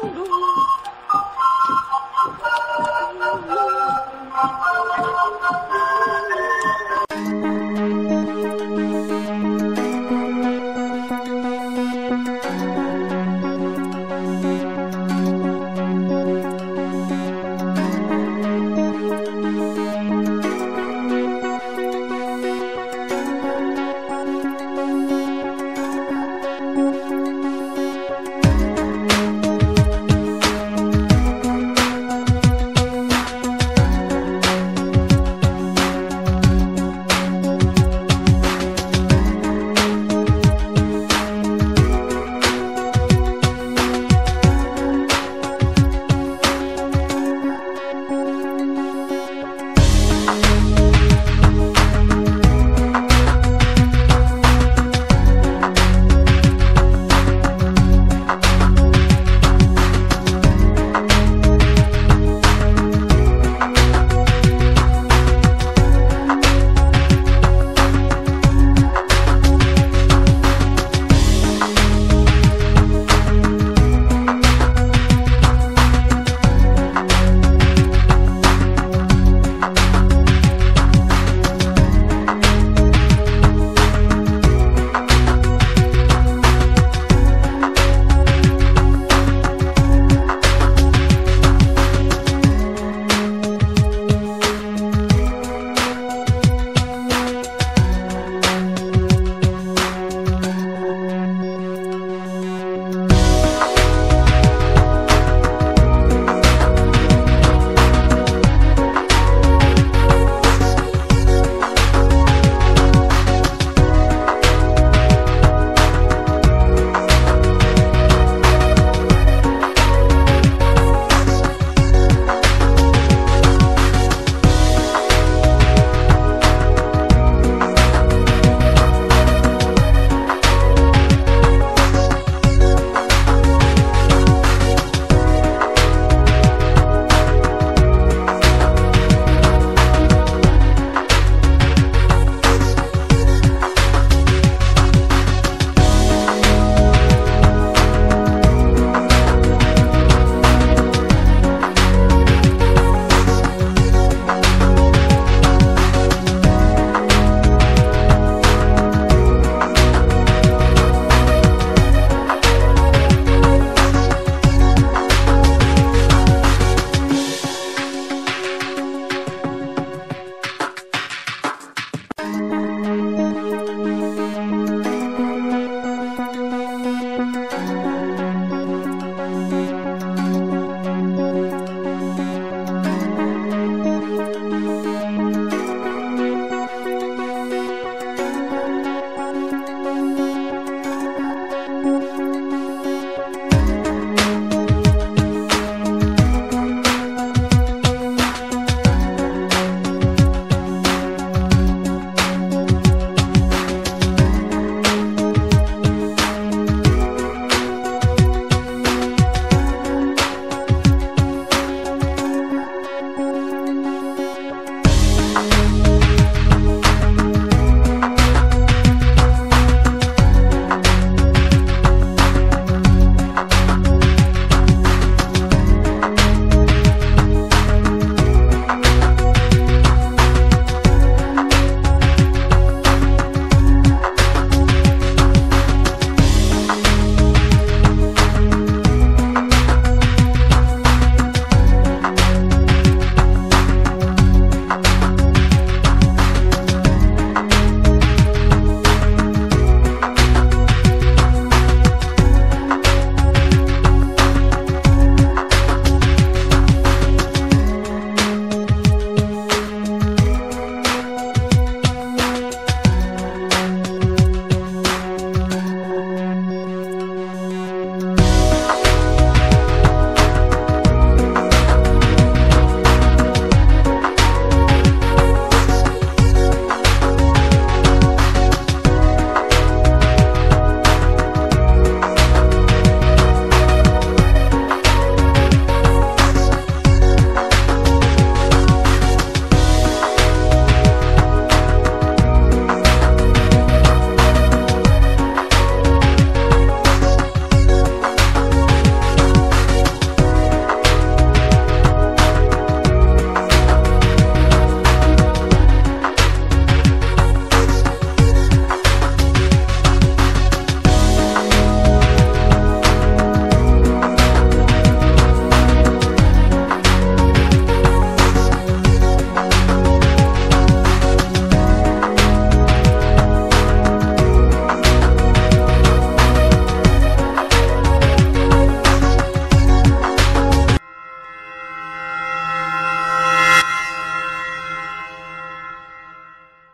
Oh,